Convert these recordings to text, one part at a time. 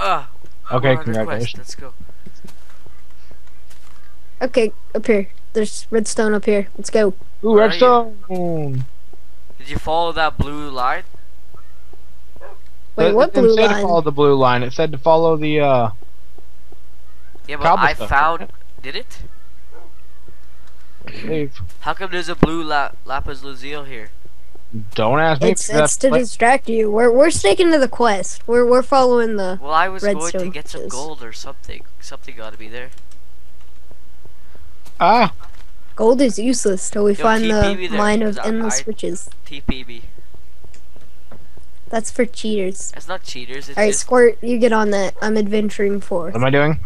Uh, Okay, we're on a quest. congratulations. Let's go. Okay, up here. There's redstone up here. Let's go. Ooh, Where are you? redstone. Did you follow that blue line? Wait, It- what it blue said to follow the blue line. It said to follow the uh. Yeah, but I found. Did it? Leave. How come there's a blue la- lapis lazuli here? Don't ask me. It's it's that's to what- distract you. We're we're sticking to the quest. We're we're following the. Well, I was going to get some gold or something. Something got to be there. ah. Gold is useless till we Yo, find TP the there, mine of endless I- riches. TP me. That's for cheaters. That's not cheaters. It's All right, just Squirt, you get on that. I'm adventuring forth. What am I doing?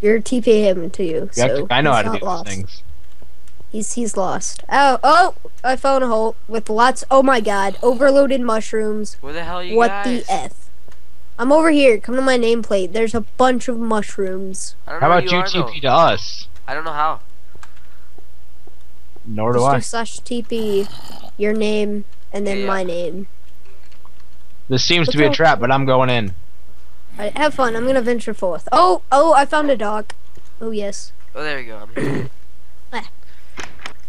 You're TP him to you. Yeah, so I know he's how to not do lost. things. He's he's lost. Oh oh! I found a hole with lots. Oh my God! Overloaded mushrooms. where the hell are you what guys? the f? I'm over here. Come to my nameplate. There's a bunch of mushrooms. I don't How about you you TP though. to us? I don't know how. Nor do Just I. do slash TP your name and then Yeah, yeah. my name. This seems to be a trap, but I'm going in. Alright, have fun. I'm gonna venture forth. Oh oh! I found a dock. Oh yes. Oh, there we go.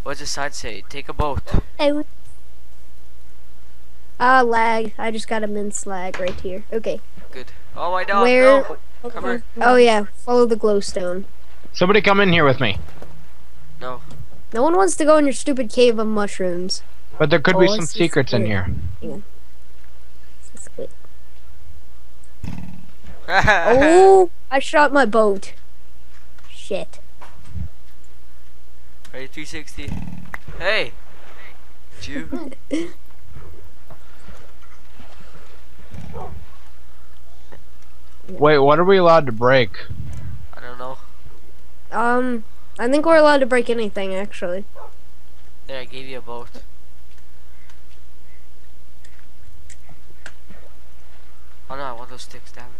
I'm here. Ah. What's the side say? Take a boat. Hey. what- Ah lag. I just got a mince lag right here. Okay. Good. Oh my dog. Where? No. Come here. Oh yeah. Follow the glowstone. Somebody come in here with me. No. No one wants to go in your stupid cave of mushrooms. But there could be Oh, some this is secrets in here. This is. Oh, I shot my boat. Shit. Ready, 360. Hey. Jew. Wait, what are we allowed to break? I don't know. Um, I think we're allowed to break anything actually. There, I gave you a boat. Oh no, I want those sticks, damn it.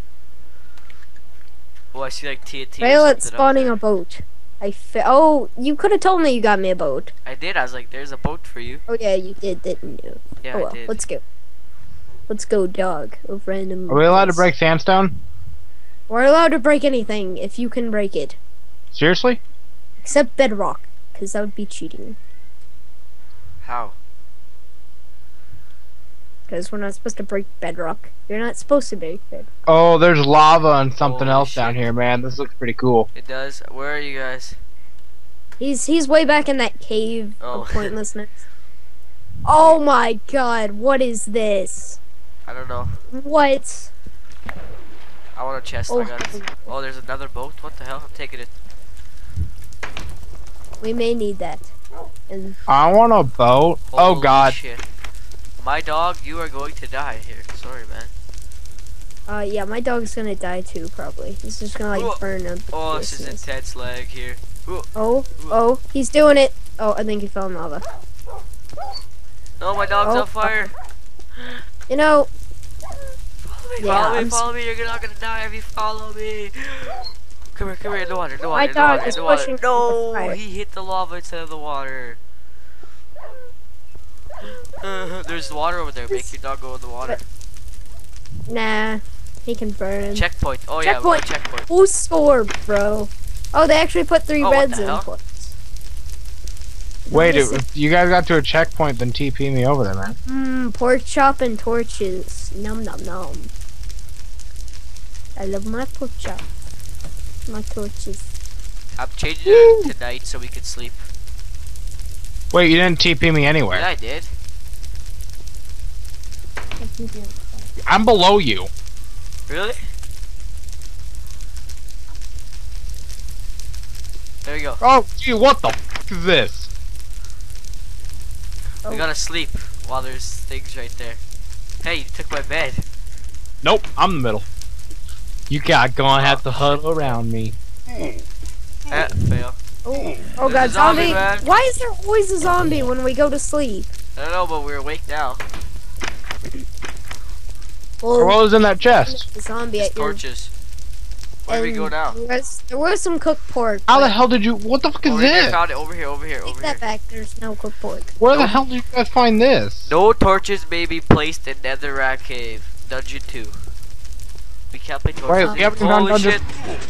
Oh, I see like TNT. or Violet something up spawning a boat. I fa- oh, you could have told me you got me a boat. I did. I was like, "There's a boat for you." Oh yeah, you did, didn't you? Yeah, oh I well, did. let's go. Let's go, dog. Of random. Are we allowed to break sandstone? We're allowed to break anything if you can break it, Seriously? except bedrock, because that would be cheating. How? Because we're not supposed to break bedrock. You're not supposed to break bedrock. Oh, there's lava and something Holy else down here, man. This looks pretty cool. It does. Where are you guys? He's he's way back in that cave Oh. of pointlessness. oh my god, what is this? I don't know. What? I want a chest. Oh, I got it. Oh, there's another boat. What the hell? I'm taking it. we may need that. Oh. And I want a boat. oh god. Shit. My dog, you are going to die here. Sorry, man. uh yeah, my dog's gonna die too probably. He's just gonna like burn up. Oh, this is intense lag here. Oh, oh, he's doing it. Oh, I think he fell in lava. No, my dog's Oh, on fire. You know, Follow me, Yeah, follow me, I'm follow me. You're not gonna die if you follow me. Come here, come here, in the water, in the water, My in the dog water, is in the water. pushing No, with the fire. he hit the lava instead of the water. Uh, there's water over there. Make your dog go in the water. nah, he can burn. Checkpoint. Oh yeah, we got a checkpoint. Who scored, bro? Oh, they actually put three Oh, reds in hell? for us. Wait, Let if you guys got to a checkpoint, then TP me over there, man. Mmm, pork chop and torches. Num num num. I love my pork chop. My torches. I'm changing it tonight so we can sleep. Wait, you didn't TP me anywhere. Yeah, I did. I'm below you. Really? There we go. Oh, gee, what the f is this? We Oh. gotta sleep while there's things right there. Hey, you took my bed. Nope, I'm in the middle. You got gonna have to huddle around me. Eh, fail. Oh, oh There's god, a zombie, zombie! man. Why is there always a zombie when we go to sleep? I don't know, but we're awake now. Well, What was in that chest? a zombie It's at your torches. Where do we go and now? There was, there was some cooked pork. How the hell did you? What the fuck is oh, Over here, this? found it. Over here, over here, Take over that here. back. There's no cooked pork. Where the hell did you guys find this? No torches may be placed in Netherrack Cave. Dungeon 2. We can't play torches. Wait, we haven't done Holy dungeon- shit!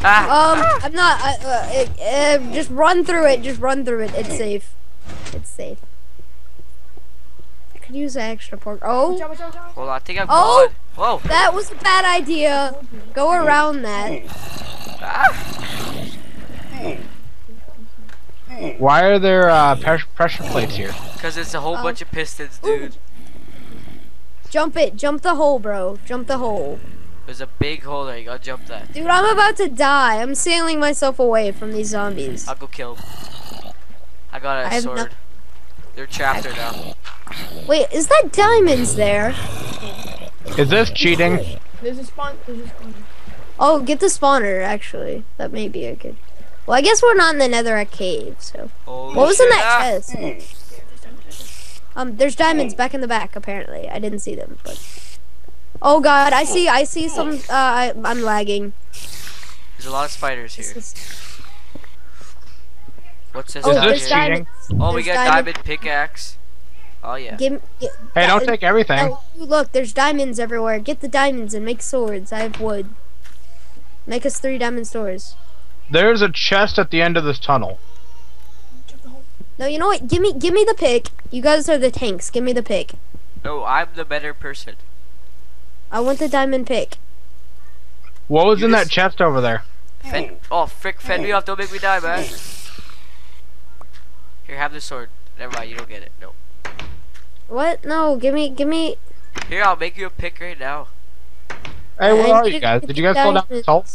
Ah! Um, I'm not. I, uh, uh, uh, just run through it. Just run through it. It's safe. It's safe. I could use an extra pork. Oh, Hold on, I think I'm Oh! gone. Whoa! that was a bad idea. Go around that. Ah! Why are there uh, pressure, pressure plates here? Cause it's a whole Oh. bunch of pistons, dude. Jump it. Jump the hole, bro. Jump the hole. There's a big hole there. You gotta jump that. Dude, I'm about to die. I'm sailing myself away from these zombies. I'll go kill 'em. I got a I have no- sword. They're trapped there now. Wait, is that diamonds there? Is this cheating? There's a spawn. There's a spawn. Oh, get the spawner, actually. That may be a good. Well, I guess we're not in the netherrack cave, so. Holy What was in that ah. chest? Um, there's diamonds back in the back, apparently. I didn't see them, but. Oh god, I see, I see some, uh, I, I'm lagging. There's a lot of spiders This here. is- What's this Oh, this there's here? cheating? diamonds. Oh, we got diamond- diamond pickaxe. Oh yeah. Give, gi- Hey, don't take everything. Oh, look, there's diamonds everywhere. Get the diamonds and make swords. I have wood. Make us three diamond swords. There's a chest at the end of this tunnel. No, you know what? Give me, give me the pick. You guys are the tanks. Give me the pick. No, I'm the better person. I want the diamond pick. What was You in that chest over there? Fend, oh, frick, fend me off. Don't make me die, man. Here, have the sword. Never mind, you don't get it. No. What? No, give me, give me. Here, I'll make you a pick right now. Hey, where I are you guys? Did you guys fall down the diamonds. hole?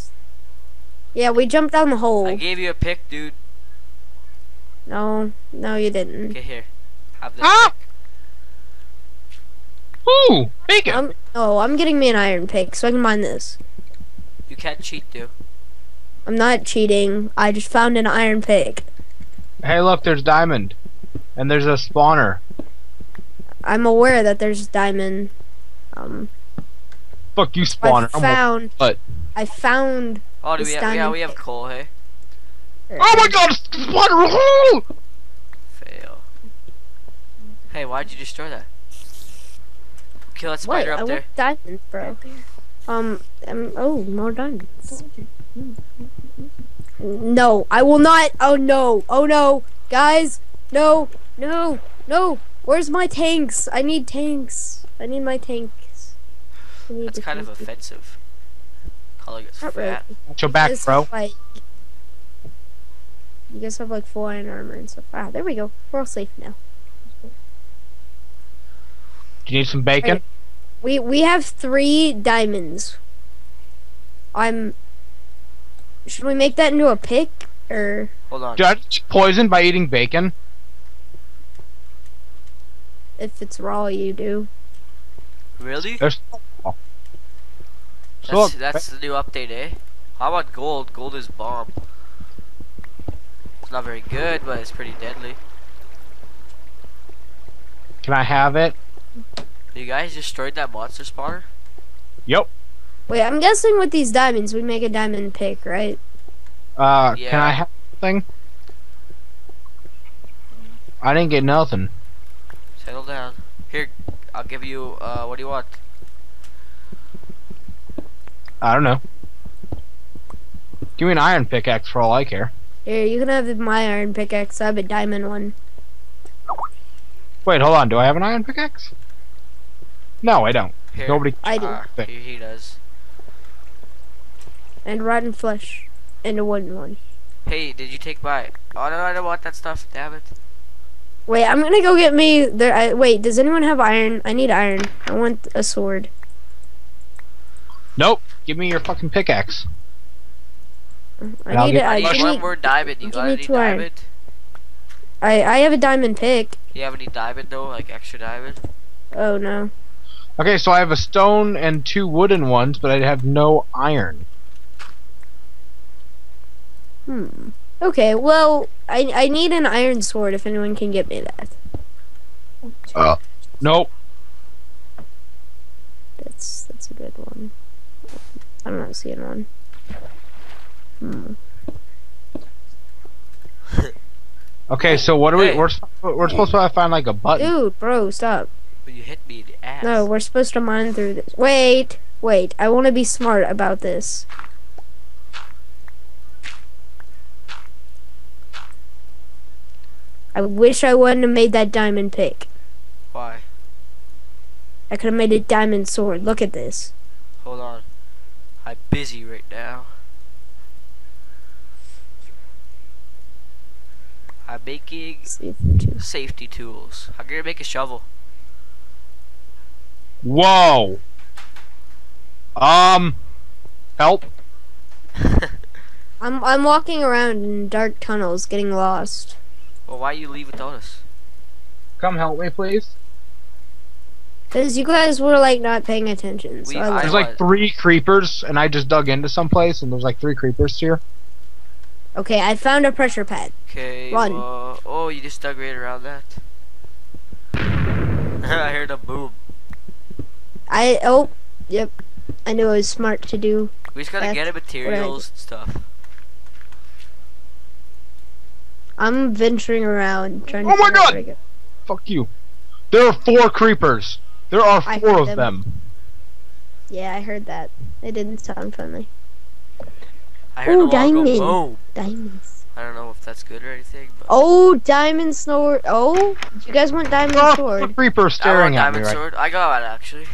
Yeah, we jumped down the hole. I gave you a pick, dude. No, no, you didn't. Okay, here. Have this Ah! pick. Ooh, bacon. I'm, oh, I'm getting me an iron pick so I can mine this. You can't cheat, dude. I'm not cheating. I just found an iron pick. Hey, look, there's diamond, and there's a spawner. I'm aware that there's diamond. Um, Fuck you, spawner. I'm found. what? I found. Oh, do we have, yeah, we have coal, hey? Oh my god, spawner! Fail. Hey, why'd you destroy that? Kill that What? spider I up there. want diamonds, bro. Um, um. Oh, more diamonds. No, I will not. Oh no. Oh no, guys. No, no, no. Where's my tanks? I need tanks. I need my tanks. Need That's the kind of offensive. Calling us Not fat. really. Watch your back, bro. Like, you guys have like full iron armor and stuff. Ah, there we go. We're all safe now. Do you need some bacon? We we have three diamonds. I'm. Should we make that into a pick or? Hold on. Did I just get poisoned by eating bacon? If it's raw, you do. Really? There's. So That's, that's the new update, eh? How about gold? Gold is bomb. It's not very good, but it's pretty deadly. can I have it? You guys destroyed that monster spawner? Yep. Wait, I'm guessing with these diamonds, we make a diamond pick, right? Uh, Yeah. can I have something? I didn't get nothing. Settle down. Here, I'll give you, uh, what do you want? I don't know. Give me an iron pickaxe for all I care. Here, you can have my iron pickaxe. I have a diamond one. Wait, hold on. Do I have an iron pickaxe? No, I don't. Here. Nobody. I do. Ah, he, he does. And rotten flesh. And a wooden one. Hey, did you take my... Oh, no, I don't want that stuff. Damn it. Wait, I'm gonna go get me. There. I, wait, does anyone have iron? I need iron. I want a sword. Nope. Give me your fucking pickaxe. I I'll need it. I I, need give one me, more diamond. You got any two iron. diamond? I I have a diamond pick. You have any diamond, though? Like, extra diamond? Oh no. Okay, so I have a stone and two wooden ones, but I have no iron. Hmm. Okay. Well, I I need an iron sword. If anyone can get me that, Uh. Nope. that's that's a good one. I'm not seeing one. Hmm. Okay, so what are we? Hey. We're we're supposed to find like a button. Dude, bro, stop. But you hit me in the ass. No, we're supposed to mine through this. Wait. Wait, I want to be smart about this. I wish I wouldn't have made that diamond pick. Why? I could have made a diamond sword. Look at this. Hold on. I'm busy right now. I'm making safety tools. I'm gonna make a shovel. Whoa. Um. Help. I'm I'm walking around in dark tunnels, getting lost. Well, why you leave without us? Come help me, please. Cause you guys were like not paying attention. So We- I I- There's like three creepers, and I just dug into some place, and there's like three creepers here. okay, I found a pressure pad. Okay. Run. uh, oh, you just dug right around that. I heard a boom. I oh, yep. I knew it was smart to do. We just gotta That's get materials and stuff. I'm venturing around trying to. Oh my God! where to go. Fuck you. There are four creepers. There are four of them. them. Yeah, I heard that. It didn't sound friendly. I heard Ooh, the wall go diamond. Diamonds. I don't know if that's good or anything, but Oh, diamond sword. Oh, you guys want diamond There are sword? four creepers I want staring at me diamond right sword. I got one actually.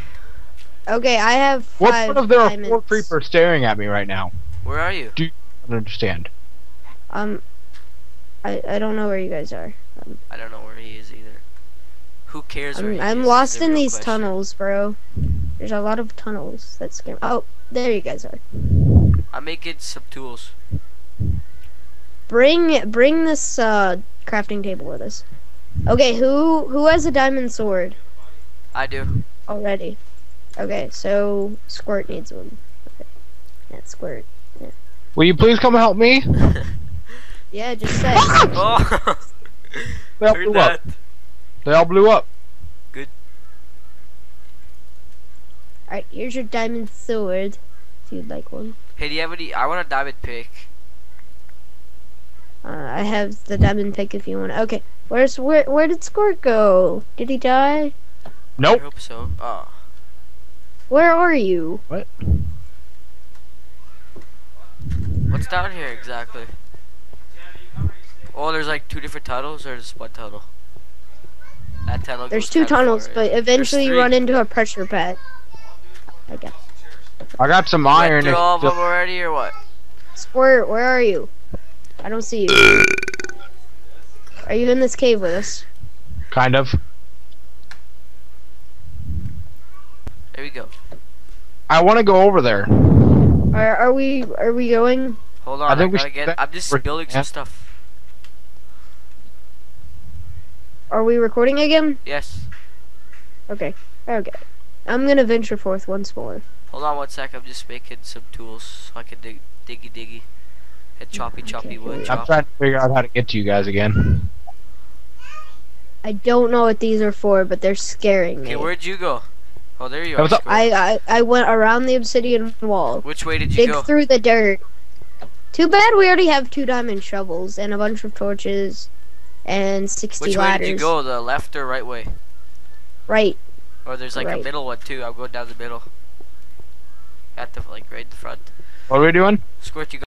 Okay, I have What five part of there are four creepers staring at me right now? Where are you? I don't understand. Um, I I don't know where you guys are. I don't know where he is either. Who cares I'm, he I'm is, is lost in these question. tunnels, bro. There's a lot of tunnels that scare. Oh, there you guys are. I'm making some tools. Bring bring this uh crafting table with us. Okay, who who has a diamond sword I do. already? Okay, so Squirt needs one. Okay. Yeah, Squirt. Will you please come help me? Yeah, just say. oh, They all heard blew up. They all blew up. Good. Alright, here's your diamond sword. If you'd like one. Hey, do you have any? I want a diamond pick. Uh, I have the diamond pick if you want. Okay, where's where where did Squirt go? Did he die? Nope. I hope so. Oh, Where are you? What? What's down here exactly? Oh, there's like two different tunnels, or just one tunnel? That tunnel. There's two tunnels, far, but eventually you run into a pressure pad. I guess. I got some You iron. through if- all of them already, or what? Squirt, where are you? I don't see you. Are you in this cave with us? Kind of. There we go. I want to go over there. Are are we are we going? Hold on, I I, think we gotta should get. get- I'm just we're- building some stuff. Are we recording again? Yes. Okay. Okay. I'm gonna venture forth once more. Hold on one sec. I'm just making some tools so I can dig, diggy diggy, and choppy choppy here wood we I'm chop. trying to figure out how to get to you guys again. I don't know what these are for, but they're scaring me. Okay, where'd you go? Oh, there you That are. was. I, I I went around the obsidian wall, Which way did you dig go? through the dirt. Too bad we already have two diamond shovels and a bunch of torches and sixty Which way did you go? The left or right way? Right. Or there's like a middle one too. I'm going down the middle. At the like right in the front. What are we doing? Squirt, you